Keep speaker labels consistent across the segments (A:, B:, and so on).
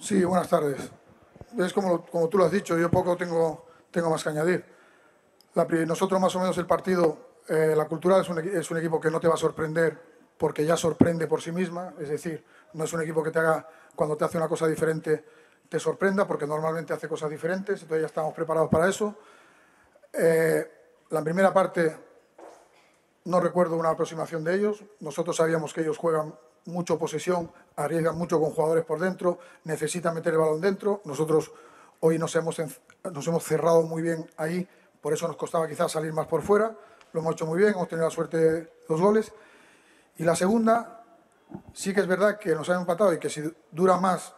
A: Sí, buenas tardes. Es como, como tú lo has dicho, yo poco tengo, tengo más que añadir. La nosotros más o menos el partido, eh, la cultural es un, es un equipo que no te va a sorprender porque ya sorprende por sí misma, es decir, no es un equipo que te haga, cuando te hace una cosa diferente, te sorprenda porque normalmente hace cosas diferentes, entonces ya estamos preparados para eso. Eh, la primera parte no recuerdo una aproximación de ellos. Nosotros sabíamos que ellos juegan mucho posesión, arriesgan mucho con jugadores por dentro, necesitan meter el balón dentro. Nosotros hoy nos hemos, nos hemos cerrado muy bien ahí, por eso nos costaba quizás salir más por fuera. Lo hemos hecho muy bien, hemos tenido la suerte de dos goles. Y la segunda, sí que es verdad que nos han empatado y que si dura más,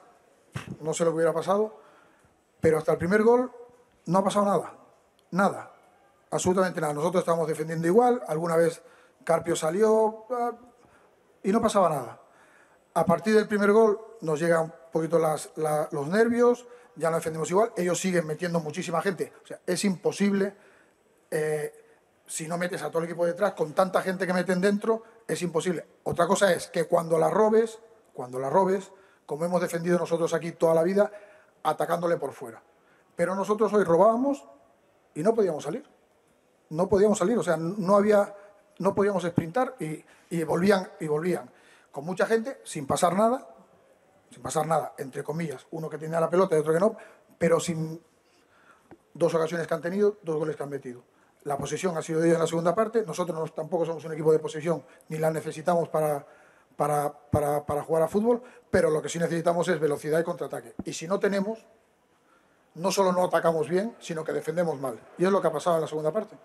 A: no sé lo que hubiera pasado, pero hasta el primer gol no ha pasado nada, nada, absolutamente nada. Nosotros estábamos defendiendo igual, alguna vez Carpio salió ah, y no pasaba nada. A partir del primer gol nos llegan un poquito los nervios, ya no defendemos igual, ellos siguen metiendo muchísima gente. O sea, es imposible, eh, si no metes a todo el equipo detrás, con tanta gente que meten dentro, es imposible. Otra cosa es que cuando la robes, cuando la robes, como hemos defendido nosotros aquí toda la vida, atacándole por fuera. Pero nosotros hoy robábamos y no podíamos salir no podíamos salir, o sea, no había, no podíamos sprintar y volvían y volvían. Con mucha gente, sin pasar nada, sin pasar nada, entre comillas, uno que tenía la pelota y otro que no, pero sin dos ocasiones que han tenido, dos goles que han metido. La posesión ha sido de en la segunda parte, nosotros no- tampoco somos un equipo de posesión, ni la necesitamos para, para, para, para jugar a fútbol, pero lo que sí necesitamos es velocidad y contraataque. Y si no tenemos, no solo no atacamos bien, sino que defendemos mal. Y es lo que ha pasado en la segunda parte.